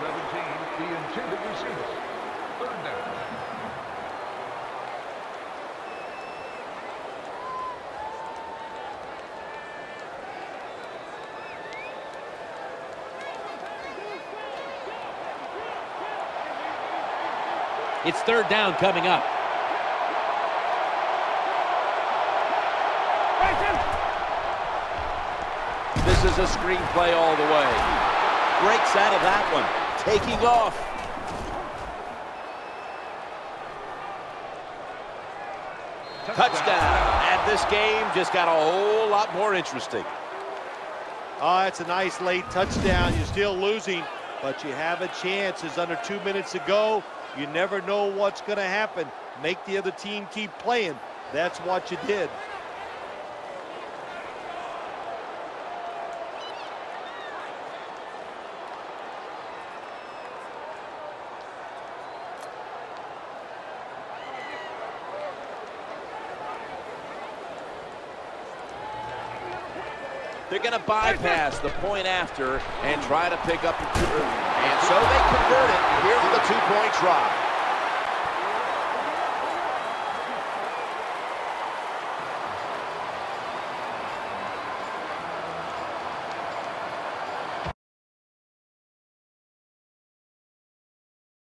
17, the intended receiver. Third down. It's third down coming up. This is a screenplay all the way. Breaks out of that one. Taking off. Touchdown. And this game just got a whole lot more interesting. Oh, it's a nice late touchdown. You're still losing, but you have a chance. There's under two minutes to go. You never know what's going to happen. Make the other team keep playing. That's what you did. They're going to bypass the point after and try to pick up the two. And so